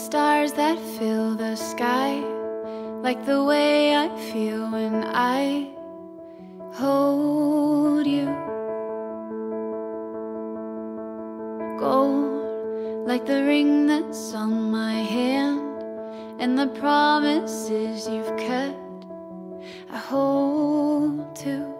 stars that fill the sky, like the way I feel when I hold you. Gold, like the ring that's on my hand, and the promises you've kept, I hold to.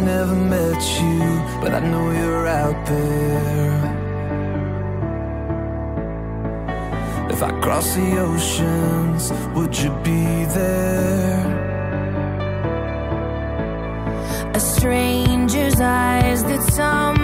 never met you, but I know you're out there. If I cross the oceans, would you be there? A stranger's eyes that some